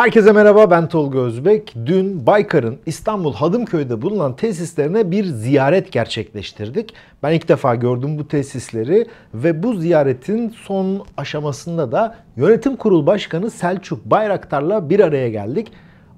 Herkese merhaba ben Tolga Özbek. Dün Baykar'ın İstanbul Hadımköy'de bulunan tesislerine bir ziyaret gerçekleştirdik. Ben ilk defa gördüm bu tesisleri ve bu ziyaretin son aşamasında da Yönetim Kurulu Başkanı Selçuk Bayraktar'la bir araya geldik.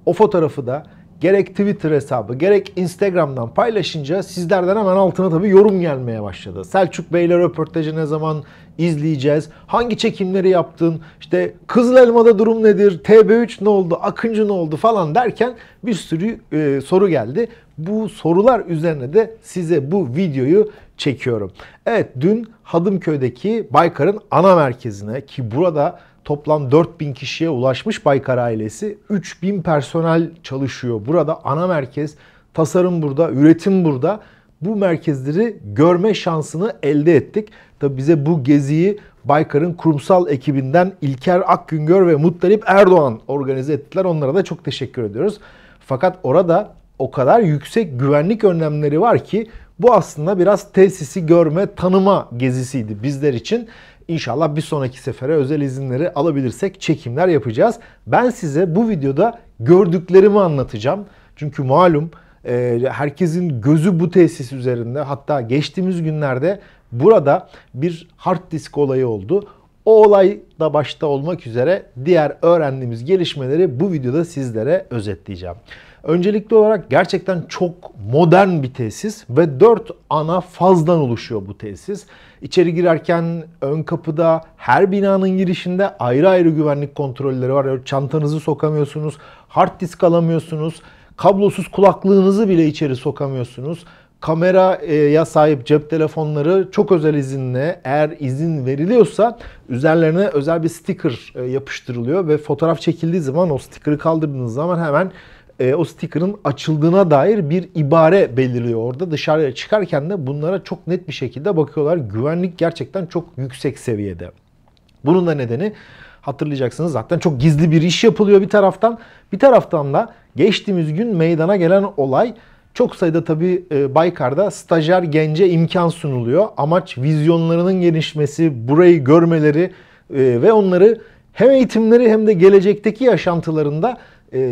O fotoğrafı da gerek Twitter hesabı gerek Instagram'dan paylaşınca sizlerden hemen altına tabii yorum gelmeye başladı. Selçuk Bey'le röportajı ne zaman izleyeceğiz? Hangi çekimleri yaptın? İşte Kızıl Elma'da durum nedir? TB3 ne oldu? Akıncı ne oldu falan derken bir sürü e, soru geldi. Bu sorular üzerine de size bu videoyu çekiyorum. Evet dün Hadımköy'deki Baykar'ın ana merkezine ki burada Toplam 4000 kişiye ulaşmış Baykar ailesi. 3000 personel çalışıyor. Burada ana merkez, tasarım burada, üretim burada. Bu merkezleri görme şansını elde ettik. Tabi bize bu geziyi Baykar'ın kurumsal ekibinden İlker Akgüngör ve Muttalip Erdoğan organize ettiler. Onlara da çok teşekkür ediyoruz. Fakat orada o kadar yüksek güvenlik önlemleri var ki bu aslında biraz tesisi görme, tanıma gezisiydi bizler için. İnşallah bir sonraki sefere özel izinleri alabilirsek çekimler yapacağız. Ben size bu videoda gördüklerimi anlatacağım. Çünkü malum e, herkesin gözü bu tesis üzerinde. Hatta geçtiğimiz günlerde burada bir hard disk olayı oldu. O olay da başta olmak üzere diğer öğrendiğimiz gelişmeleri bu videoda sizlere özetleyeceğim. Öncelikli olarak gerçekten çok modern bir tesis ve 4 ana fazdan oluşuyor bu tesis. İçeri girerken ön kapıda her binanın girişinde ayrı ayrı güvenlik kontrolleri var. Çantanızı sokamıyorsunuz, hard disk alamıyorsunuz, kablosuz kulaklığınızı bile içeri sokamıyorsunuz kameraya sahip cep telefonları çok özel izinle eğer izin veriliyorsa üzerlerine özel bir sticker e, yapıştırılıyor ve fotoğraf çekildiği zaman o sticker'ı kaldırdığınız zaman hemen e, o sticker'ın açıldığına dair bir ibare belirliyor orada. Dışarıya çıkarken de bunlara çok net bir şekilde bakıyorlar. Güvenlik gerçekten çok yüksek seviyede. Bunun da nedeni hatırlayacaksınız zaten çok gizli bir iş yapılıyor bir taraftan. Bir taraftan da geçtiğimiz gün meydana gelen olay çok sayıda tabii e, Baykar'da stajyer gence imkan sunuluyor. Amaç vizyonlarının gelişmesi, burayı görmeleri e, ve onları hem eğitimleri hem de gelecekteki yaşantılarında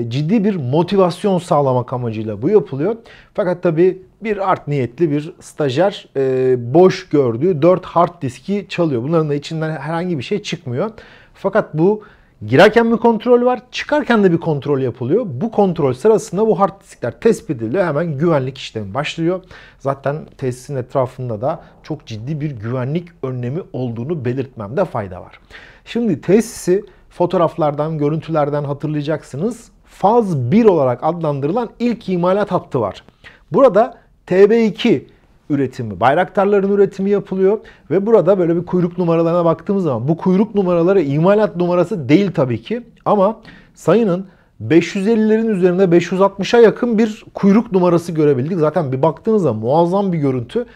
ciddi bir motivasyon sağlamak amacıyla bu yapılıyor. Fakat tabii bir art niyetli bir stajyer boş gördüğü 4 hard diski çalıyor. Bunların da içinden herhangi bir şey çıkmıyor. Fakat bu Girerken bir kontrol var, çıkarken de bir kontrol yapılıyor. Bu kontrol sırasında bu hard diskler tespit ediliyor. Hemen güvenlik işlemi başlıyor. Zaten tesisin etrafında da çok ciddi bir güvenlik önlemi olduğunu belirtmemde fayda var. Şimdi tesisi fotoğraflardan, görüntülerden hatırlayacaksınız. Faz 1 olarak adlandırılan ilk imalat hattı var. Burada TB2 üretimi, bayraktarların üretimi yapılıyor ve burada böyle bir kuyruk numaralarına baktığımız zaman bu kuyruk numaraları imalat numarası değil tabii ki ama sayının 550'lerin üzerinde 560'a yakın bir kuyruk numarası görebildik. Zaten bir baktığınızda muazzam bir görüntü.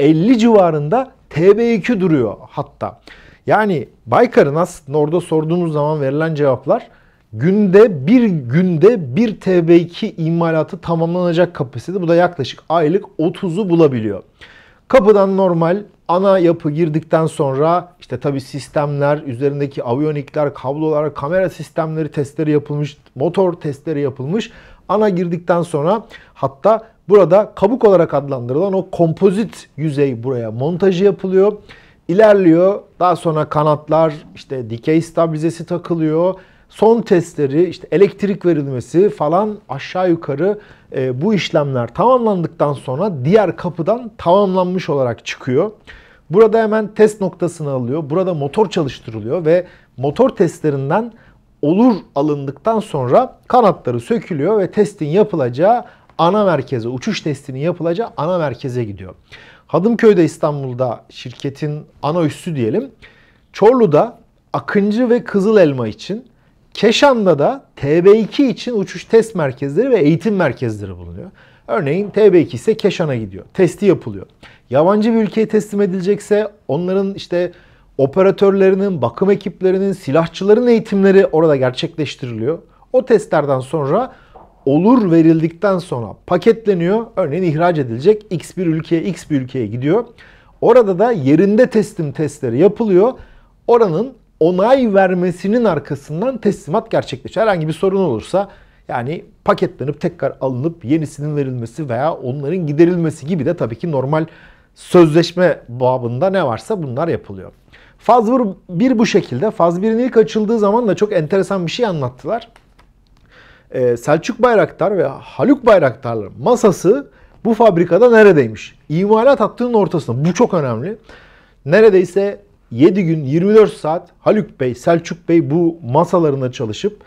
50 civarında TB2 duruyor hatta. Yani Baykar'ın aslında orada sorduğunuz zaman verilen cevaplar günde bir günde bir TB2 imalatı tamamlanacak kapasite. Bu da yaklaşık aylık 30'u bulabiliyor. Kapıdan normal ana yapı girdikten sonra işte tabi sistemler, üzerindeki aviyonikler, kablolar, kamera sistemleri testleri yapılmış, motor testleri yapılmış. Ana girdikten sonra hatta burada kabuk olarak adlandırılan o kompozit yüzey buraya montajı yapılıyor. İlerliyor. Daha sonra kanatlar, işte dikey stabilizesi takılıyor son testleri, işte elektrik verilmesi falan aşağı yukarı e, bu işlemler tamamlandıktan sonra diğer kapıdan tamamlanmış olarak çıkıyor. Burada hemen test noktasını alıyor. Burada motor çalıştırılıyor ve motor testlerinden olur alındıktan sonra kanatları sökülüyor ve testin yapılacağı ana merkeze, uçuş testinin yapılacağı ana merkeze gidiyor. Hadımköy'de İstanbul'da şirketin ana üssü diyelim. Çorlu'da Akıncı ve Kızıl Elma için Keşan'da da TB2 için uçuş test merkezleri ve eğitim merkezleri bulunuyor. Örneğin TB2 ise Keşan'a gidiyor. Testi yapılıyor. Yabancı bir ülkeye teslim edilecekse onların işte operatörlerinin, bakım ekiplerinin, silahçıların eğitimleri orada gerçekleştiriliyor. O testlerden sonra olur verildikten sonra paketleniyor. Örneğin ihraç edilecek X bir ülkeye, X bir ülkeye gidiyor. Orada da yerinde teslim testleri yapılıyor. Oranın onay vermesinin arkasından teslimat gerçekleşir. Herhangi bir sorun olursa yani paketlenip tekrar alınıp yenisinin verilmesi veya onların giderilmesi gibi de tabii ki normal sözleşme babında ne varsa bunlar yapılıyor. Faz 1 bu şekilde. Faz 1'in ilk açıldığı zaman da çok enteresan bir şey anlattılar. Ee, Selçuk Bayraktar ve Haluk Bayraktar'ın masası bu fabrikada neredeymiş? İmalat hattının ortasında. Bu çok önemli. Neredeyse 7 gün 24 saat Haluk Bey, Selçuk Bey bu masalarında çalışıp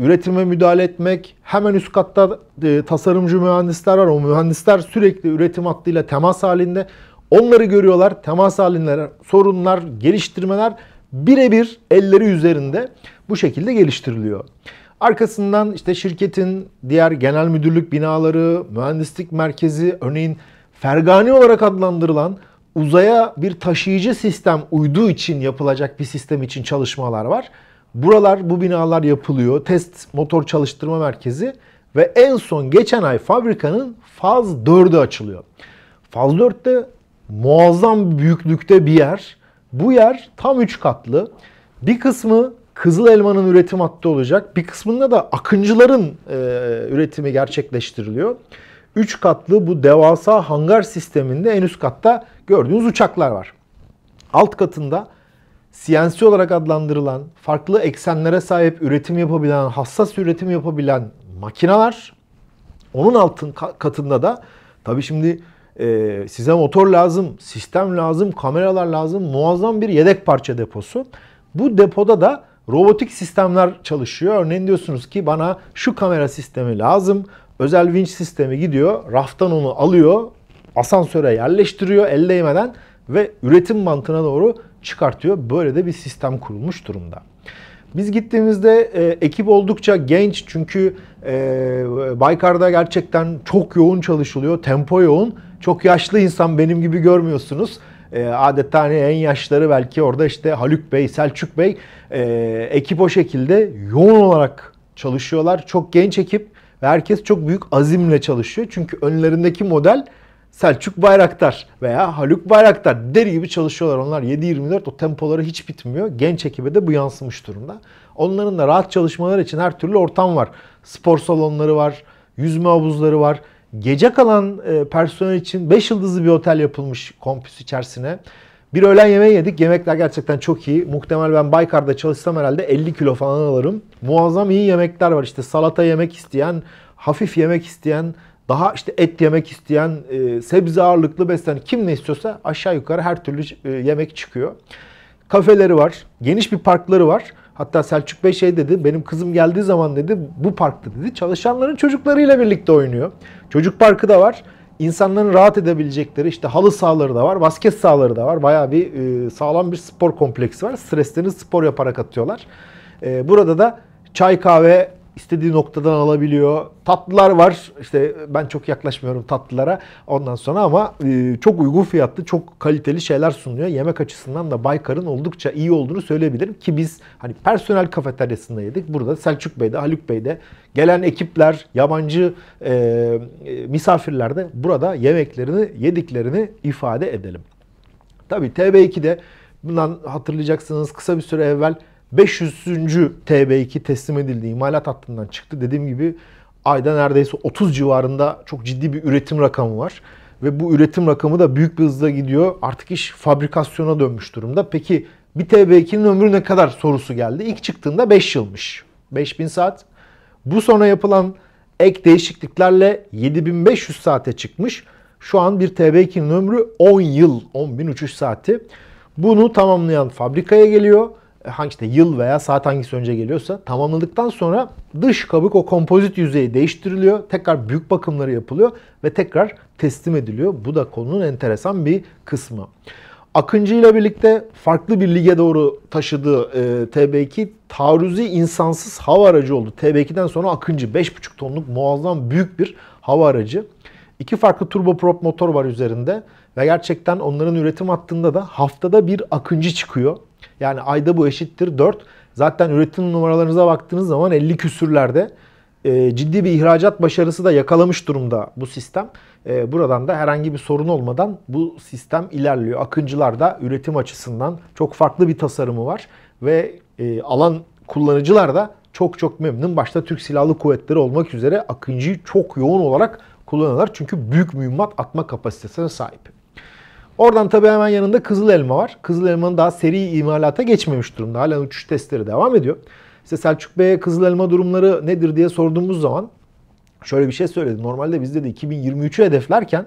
üretime müdahale etmek. Hemen üst katta e, tasarımcı mühendisler var. O mühendisler sürekli üretim hattıyla temas halinde. Onları görüyorlar. Temas halinde sorunlar, geliştirmeler birebir elleri üzerinde bu şekilde geliştiriliyor. Arkasından işte şirketin diğer genel müdürlük binaları, mühendislik merkezi, örneğin Fergani olarak adlandırılan uzaya bir taşıyıcı sistem uyduğu için yapılacak bir sistem için çalışmalar var. Buralar, bu binalar yapılıyor. Test motor çalıştırma merkezi ve en son geçen ay fabrikanın faz 4'ü açılıyor. Faz 4'te muazzam büyüklükte bir yer. Bu yer tam 3 katlı. Bir kısmı Kızıl Elma'nın üretim hattı olacak. Bir kısmında da Akıncıların e, üretimi gerçekleştiriliyor. 3 katlı bu devasa hangar sisteminde en üst katta gördüğünüz uçaklar var. Alt katında CNC olarak adlandırılan, farklı eksenlere sahip üretim yapabilen, hassas üretim yapabilen makineler. Onun altın katında da tabii şimdi e, size motor lazım, sistem lazım, kameralar lazım, muazzam bir yedek parça deposu. Bu depoda da robotik sistemler çalışıyor. Örneğin diyorsunuz ki bana şu kamera sistemi lazım. Özel vinç sistemi gidiyor, raftan onu alıyor, asansöre yerleştiriyor el değmeden ve üretim mantığına doğru çıkartıyor. Böyle de bir sistem kurulmuş durumda. Biz gittiğimizde e, ekip oldukça genç çünkü e, Baykar'da gerçekten çok yoğun çalışılıyor, tempo yoğun. Çok yaşlı insan benim gibi görmüyorsunuz. E, adeta hani en yaşları belki orada işte Haluk Bey, Selçuk Bey e, ekip o şekilde yoğun olarak çalışıyorlar. Çok genç ekip ve herkes çok büyük azimle çalışıyor. Çünkü önlerindeki model Selçuk Bayraktar veya Haluk Bayraktar deri gibi çalışıyorlar. Onlar 7-24 o tempoları hiç bitmiyor. Genç ekibe de bu yansımış durumda. Onların da rahat çalışmaları için her türlü ortam var. Spor salonları var, yüzme havuzları var. Gece kalan e, personel için 5 yıldızlı bir otel yapılmış kompüs içerisine. Bir öğlen yemeği yedik. Yemekler gerçekten çok iyi. Muhtemel ben Baykar'da çalışsam herhalde 50 kilo falan alırım. Muazzam iyi yemekler var. İşte salata yemek isteyen, hafif yemek isteyen, daha işte et yemek isteyen, e, sebze ağırlıklı beslenen kim ne istiyorsa aşağı yukarı her türlü e, yemek çıkıyor. Kafeleri var, geniş bir parkları var. Hatta Selçuk Bey şey dedi, benim kızım geldiği zaman dedi bu parkta dedi çalışanların çocuklarıyla birlikte oynuyor. Çocuk parkı da var. İnsanların rahat edebilecekleri işte halı sahaları da var, basket sahaları da var. Bayağı bir e, sağlam bir spor kompleksi var. Streslerini spor yaparak atıyorlar. E, burada da çay kahve istediği noktadan alabiliyor. Tatlılar var. İşte ben çok yaklaşmıyorum tatlılara ondan sonra ama e, çok uygun fiyatlı, çok kaliteli şeyler sunuyor. Yemek açısından da Baykar'ın oldukça iyi olduğunu söyleyebilirim ki biz hani personel kafeteryasında yedik. Burada Selçuk Bey'de, Haluk Bey'de gelen ekipler, yabancı e, e, misafirler de burada yemeklerini, yediklerini ifade edelim. Tabii TB2'de bundan hatırlayacaksınız kısa bir süre evvel 500. TB2 teslim edildi. imalat hattından çıktı. Dediğim gibi ayda neredeyse 30 civarında çok ciddi bir üretim rakamı var. Ve bu üretim rakamı da büyük bir hızla gidiyor. Artık iş fabrikasyona dönmüş durumda. Peki bir TB2'nin ömrü ne kadar sorusu geldi. İlk çıktığında 5 yılmış. 5000 saat. Bu sonra yapılan ek değişikliklerle 7500 saate çıkmış. Şu an bir TB2'nin ömrü 10 yıl, 10.000 uçuş saati. Bunu tamamlayan fabrikaya geliyor hangi işte yıl veya saat hangisi önce geliyorsa tamamladıktan sonra dış kabuk o kompozit yüzeyi değiştiriliyor. Tekrar büyük bakımları yapılıyor ve tekrar teslim ediliyor. Bu da konunun enteresan bir kısmı. Akıncı ile birlikte farklı bir lige doğru taşıdığı e, TB2 taarruzi insansız hava aracı oldu. TB2'den sonra Akıncı 5,5 tonluk muazzam büyük bir hava aracı. İki farklı turboprop motor var üzerinde ve gerçekten onların üretim hattında da haftada bir Akıncı çıkıyor. Yani ayda bu eşittir 4. Zaten üretim numaralarınıza baktığınız zaman 50 küsürlerde e, ciddi bir ihracat başarısı da yakalamış durumda bu sistem. E, buradan da herhangi bir sorun olmadan bu sistem ilerliyor. Akıncılar da üretim açısından çok farklı bir tasarımı var ve e, alan kullanıcılar da çok çok memnun. Başta Türk Silahlı Kuvvetleri olmak üzere Akıncı'yı çok yoğun olarak kullanıyorlar. Çünkü büyük mühimmat atma kapasitesine sahip. Oradan tabii hemen yanında Kızıl Elma var. Kızıl Elma'nın daha seri imalata geçmemiş durumda. Hala uçuş testleri devam ediyor. İşte Selçuk Bey'e Kızıl Elma durumları nedir diye sorduğumuz zaman şöyle bir şey söyledi. Normalde biz de 2023'ü hedeflerken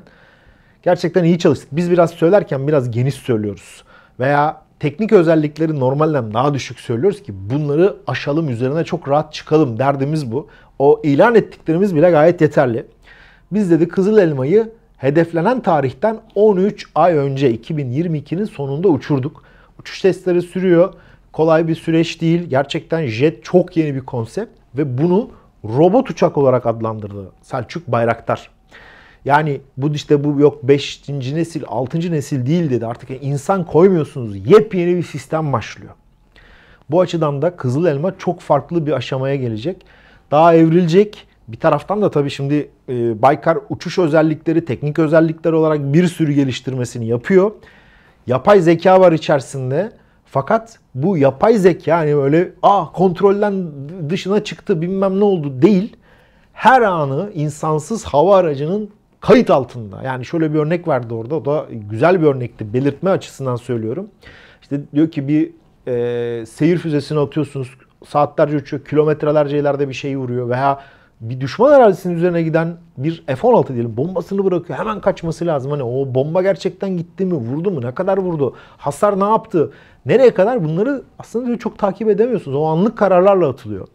gerçekten iyi çalıştık. Biz biraz söylerken biraz geniş söylüyoruz. Veya teknik özellikleri normalden daha düşük söylüyoruz ki bunları aşalım üzerine çok rahat çıkalım derdimiz bu. O ilan ettiklerimiz bile gayet yeterli. Biz dedi Kızıl Elma'yı hedeflenen tarihten 13 ay önce 2022'nin sonunda uçurduk. Uçuş testleri sürüyor. Kolay bir süreç değil. Gerçekten jet çok yeni bir konsept ve bunu robot uçak olarak adlandırdı Selçuk Bayraktar. Yani bu işte bu yok 5. nesil, 6. nesil değil dedi. Artık insan koymuyorsunuz. Yepyeni bir sistem başlıyor. Bu açıdan da Kızıl Elma çok farklı bir aşamaya gelecek. Daha evrilecek. Bir taraftan da tabii şimdi e, Baykar uçuş özellikleri, teknik özellikler olarak bir sürü geliştirmesini yapıyor. Yapay zeka var içerisinde. Fakat bu yapay zeka hani öyle ah kontrolden dışına çıktı bilmem ne oldu değil. Her anı insansız hava aracının kayıt altında. Yani şöyle bir örnek verdi orada. O da güzel bir örnekti. Belirtme açısından söylüyorum. İşte diyor ki bir e, seyir füzesini atıyorsunuz. Saatlerce uçuyor. Kilometrelerce ileride bir şey vuruyor. Veya bir düşman arazisinin üzerine giden bir F-16 diyelim bombasını bırakıyor. Hemen kaçması lazım. Hani o bomba gerçekten gitti mi? Vurdu mu? Ne kadar vurdu? Hasar ne yaptı? Nereye kadar? Bunları aslında çok takip edemiyorsunuz. O anlık kararlarla atılıyor.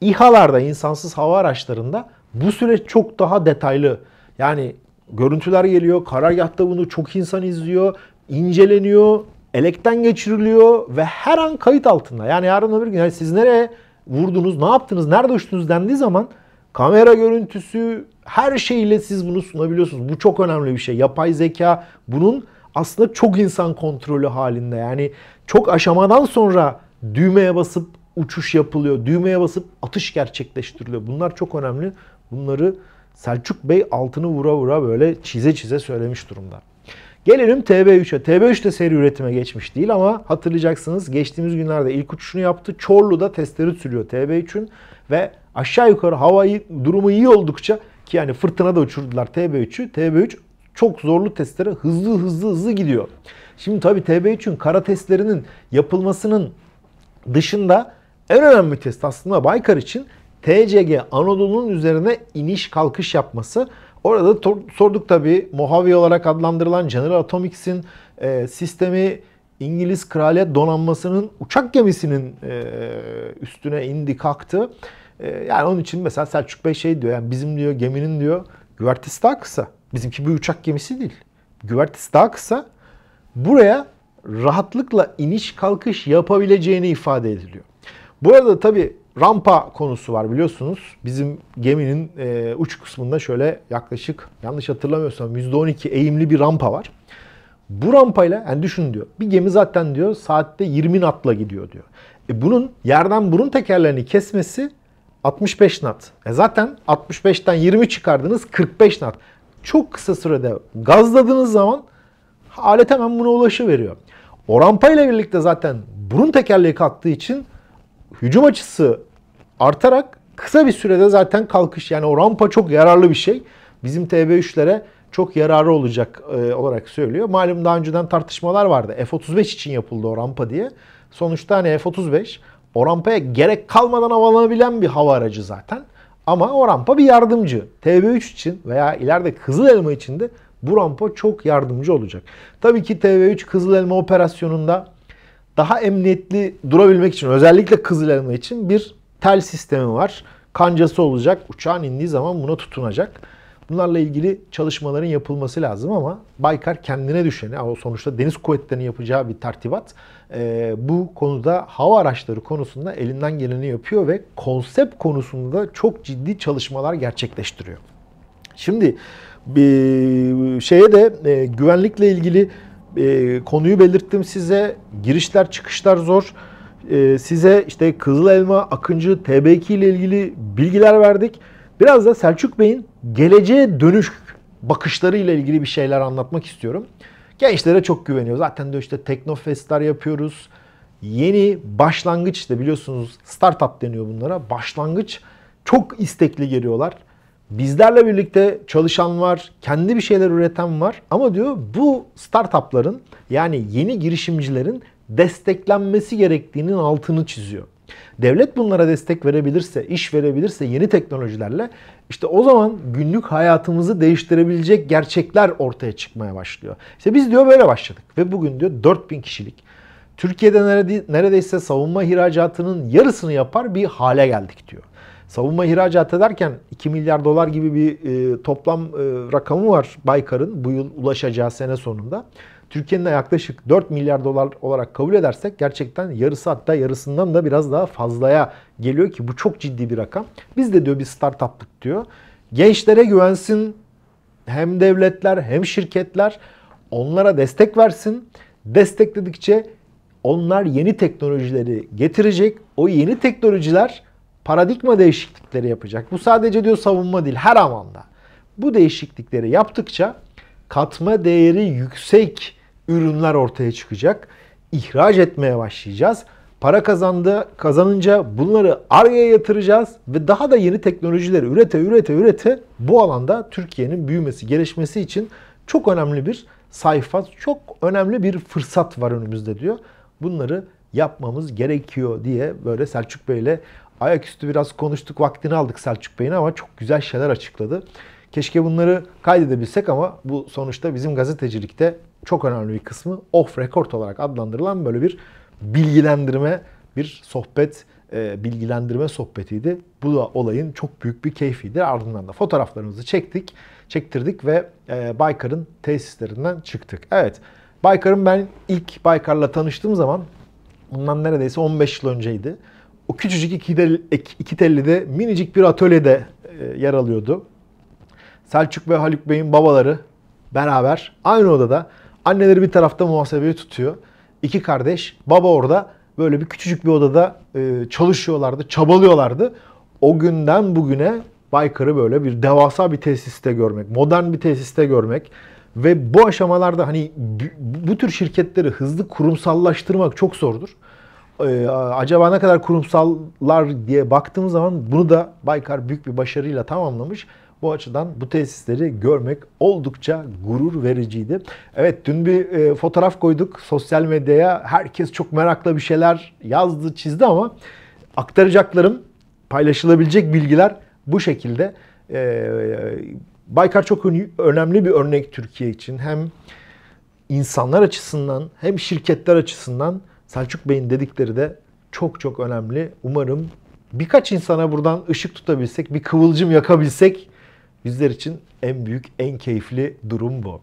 İHA'larda, insansız hava araçlarında bu süreç çok daha detaylı. Yani görüntüler geliyor, karargahta bunu çok insan izliyor, inceleniyor, elekten geçiriliyor ve her an kayıt altında. Yani yarın öbür gün yani siz nereye vurdunuz, ne yaptınız, nerede uçtunuz dendiği zaman kamera görüntüsü her şeyle siz bunu sunabiliyorsunuz. Bu çok önemli bir şey. Yapay zeka bunun aslında çok insan kontrolü halinde. Yani çok aşamadan sonra düğmeye basıp uçuş yapılıyor. Düğmeye basıp atış gerçekleştiriliyor. Bunlar çok önemli. Bunları Selçuk Bey altını vura vura böyle çize çize söylemiş durumda. Gelelim TB3'e. TB3 de seri üretime geçmiş değil ama hatırlayacaksınız geçtiğimiz günlerde ilk uçuşunu yaptı. Çorlu'da testleri sürüyor TB3'ün ve aşağı yukarı havayı durumu iyi oldukça ki yani fırtına da uçurdular TB3'ü. TB3 çok zorlu testlere hızlı hızlı hızlı gidiyor. Şimdi tabi TB3'ün kara testlerinin yapılmasının dışında en önemli test aslında Baykar için TCG Anadolu'nun üzerine iniş kalkış yapması. Orada sorduk tabi Mojave olarak adlandırılan General Atomics'in e, sistemi İngiliz Kraliyet Donanması'nın uçak gemisinin e, üstüne indi kalktı. E, yani onun için mesela Selçuk Bey şey diyor yani bizim diyor geminin diyor güvertesi daha kısa. Bizimki bir uçak gemisi değil. Güvertesi daha kısa. Buraya rahatlıkla iniş kalkış yapabileceğini ifade ediliyor. Bu arada tabi rampa konusu var biliyorsunuz. Bizim geminin e, uç kısmında şöyle yaklaşık yanlış hatırlamıyorsam %12 eğimli bir rampa var. Bu rampayla yani düşün diyor. Bir gemi zaten diyor saatte 20 natla gidiyor diyor. E bunun yerden burun tekerlerini kesmesi 65 nat. E zaten 65'ten 20 çıkardınız 45 nat. Çok kısa sürede gazladığınız zaman alet hemen buna ulaşıveriyor. O rampayla birlikte zaten burun tekerleği kalktığı için hücum açısı artarak kısa bir sürede zaten kalkış yani o rampa çok yararlı bir şey. Bizim TB3'lere çok yararı olacak e, olarak söylüyor. Malum daha önceden tartışmalar vardı. F-35 için yapıldı o rampa diye. Sonuçta hani F-35 o rampaya gerek kalmadan havalanabilen bir hava aracı zaten. Ama o rampa bir yardımcı. TB3 için veya ileride Kızıl Elma için de bu rampa çok yardımcı olacak. Tabii ki TB3 Kızıl Elma operasyonunda daha emniyetli durabilmek için özellikle Kızıl Elma için bir tel sistemi var. Kancası olacak. Uçağın indiği zaman buna tutunacak. Bunlarla ilgili çalışmaların yapılması lazım ama Baykar kendine düşeni, sonuçta deniz kuvvetlerinin yapacağı bir tertibat e, bu konuda hava araçları konusunda elinden geleni yapıyor ve konsept konusunda çok ciddi çalışmalar gerçekleştiriyor. Şimdi bir şeye de e, güvenlikle ilgili e, konuyu belirttim size. Girişler çıkışlar zor. E, size işte Kızıl Elma, Akıncı, TB2 ile ilgili bilgiler verdik. Biraz da Selçuk Bey'in geleceğe dönüş bakışları ile ilgili bir şeyler anlatmak istiyorum. Gençlere çok güveniyor. Zaten de işte Teknofestler yapıyoruz. yeni başlangıç işte biliyorsunuz startup deniyor bunlara. Başlangıç çok istekli geliyorlar. Bizlerle birlikte çalışan var, kendi bir şeyler üreten var ama diyor bu startupların yani yeni girişimcilerin desteklenmesi gerektiğinin altını çiziyor. Devlet bunlara destek verebilirse, iş verebilirse yeni teknolojilerle işte o zaman günlük hayatımızı değiştirebilecek gerçekler ortaya çıkmaya başlıyor. İşte biz diyor böyle başladık ve bugün diyor 4000 kişilik Türkiye'de neredeyse savunma ihracatının yarısını yapar bir hale geldik diyor. Savunma ihracat ederken 2 milyar dolar gibi bir e, toplam e, rakamı var Baykar'ın bu yıl ulaşacağı sene sonunda. Türkiye'nin yaklaşık 4 milyar dolar olarak kabul edersek gerçekten yarısı hatta yarısından da biraz daha fazlaya geliyor ki bu çok ciddi bir rakam. Biz de diyor bir startuplık diyor. Gençlere güvensin hem devletler hem şirketler onlara destek versin. Destekledikçe onlar yeni teknolojileri getirecek. O yeni teknolojiler paradigma değişiklikleri yapacak. Bu sadece diyor savunma değil her alanda. Bu değişiklikleri yaptıkça katma değeri yüksek ürünler ortaya çıkacak. İhraç etmeye başlayacağız. Para kazandı, kazanınca bunları araya yatıracağız ve daha da yeni teknolojileri ürete ürete ürete bu alanda Türkiye'nin büyümesi, gelişmesi için çok önemli bir sayfa, çok önemli bir fırsat var önümüzde diyor. Bunları yapmamız gerekiyor diye böyle Selçuk Bey ile ayaküstü biraz konuştuk, vaktini aldık Selçuk Bey'in ama çok güzel şeyler açıkladı. Keşke bunları kaydedebilsek ama bu sonuçta bizim gazetecilikte çok önemli bir kısmı off record olarak adlandırılan böyle bir bilgilendirme, bir sohbet, e, bilgilendirme sohbetiydi. Bu da olayın çok büyük bir keyfiydi. Ardından da fotoğraflarımızı çektik, çektirdik ve e, Baykar'ın tesislerinden çıktık. Evet, Baykar'ın ben ilk Baykar'la tanıştığım zaman bundan neredeyse 15 yıl önceydi. O küçücük iki, del, iki tellide minicik bir atölyede e, yer alıyordu. Selçuk ve Haluk Bey'in babaları beraber aynı odada anneleri bir tarafta muhasebeyi tutuyor. İki kardeş baba orada böyle bir küçücük bir odada e, çalışıyorlardı, çabalıyorlardı. O günden bugüne Baykar'ı böyle bir devasa bir tesiste görmek, modern bir tesiste görmek ve bu aşamalarda hani bu tür şirketleri hızlı kurumsallaştırmak çok zordur. Ee, acaba ne kadar kurumsallar diye baktığım zaman bunu da Baykar büyük bir başarıyla tamamlamış. Bu açıdan bu tesisleri görmek oldukça gurur vericiydi. Evet dün bir e, fotoğraf koyduk sosyal medyaya. Herkes çok merakla bir şeyler yazdı, çizdi ama aktaracaklarım, paylaşılabilecek bilgiler bu şekilde. E, Baykar çok önemli bir örnek Türkiye için. Hem insanlar açısından hem şirketler açısından Selçuk Bey'in dedikleri de çok çok önemli. Umarım birkaç insana buradan ışık tutabilsek, bir kıvılcım yakabilsek bizler için en büyük, en keyifli durum bu.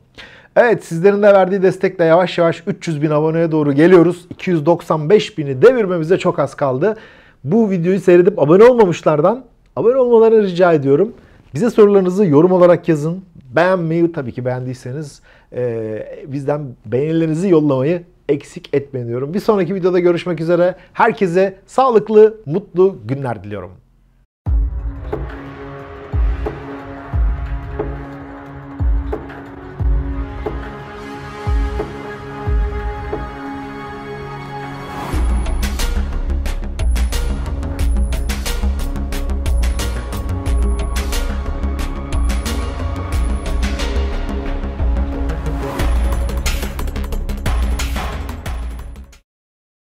Evet sizlerin de verdiği destekle yavaş yavaş 300 bin aboneye doğru geliyoruz. 295 bini devirmemize çok az kaldı. Bu videoyu seyredip abone olmamışlardan abone olmalarını rica ediyorum. Bize sorularınızı yorum olarak yazın. Beğenmeyi tabii ki beğendiyseniz e, bizden beğenilerinizi yollamayı eksik etmeyin diyorum. Bir sonraki videoda görüşmek üzere. Herkese sağlıklı, mutlu günler diliyorum.